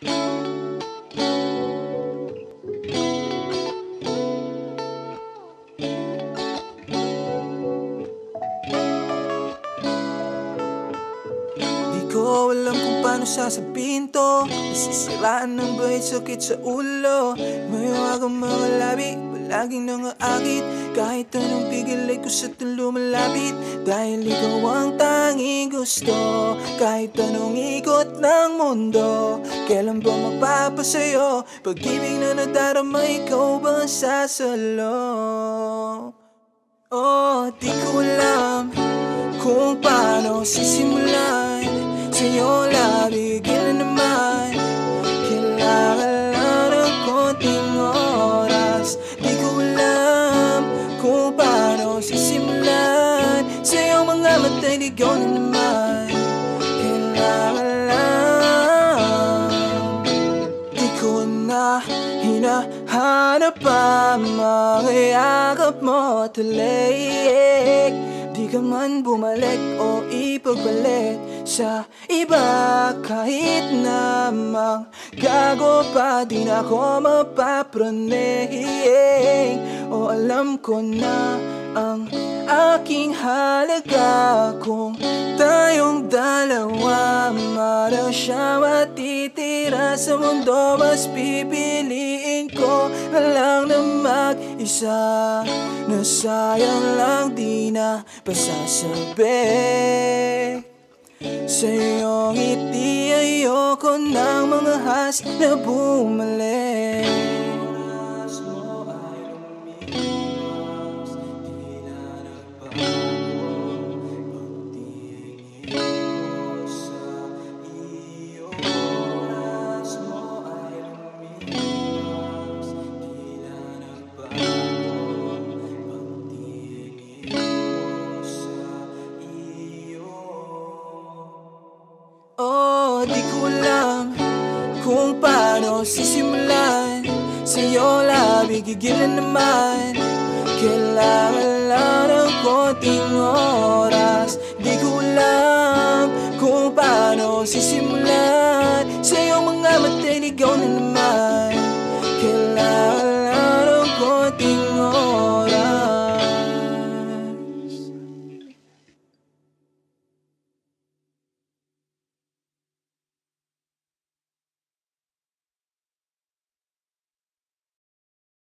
Ko alam kung paano sasabihin to. Nasisiraan ng buhay, sakit sa ulo. May akong mga labi, palaging nangaakit Kahit anong pigil ay kusat na lumalapit. Dahil ikaw ang tanging gusto. Kahit anong ikot ng mundo Kailan ba mapapasayo Pag-ibig na nadarama, ikaw ba ang sasalo? Oh, di ko alam kung paano sisimulan. Sa'yo labi, na naman. Kailangan lang ng konting oras. Di ko alam kung paano sisimulan. Sa'yo mga di ko na naman ko na hinahanap pa Mga yakap mo tulik Di ka man bumalik o ipagbalik Sa iba kahit namang Gago pa din ako mapapraning O alam ko na ang aking halaga Kung tayong dalawa Mara siya matitira sa mundo Mas pipiliin ko lang na mag-isa. Na sayang lang di na pasasabi. Sa iyong ngiti ayoko ng mga has na bumalik sa'yo Di ko alam kung paano sisimulan. Sa'yo labi gigilan naman. Kailangan lang ng konting oras. Di ko alam kung paano sisimulan.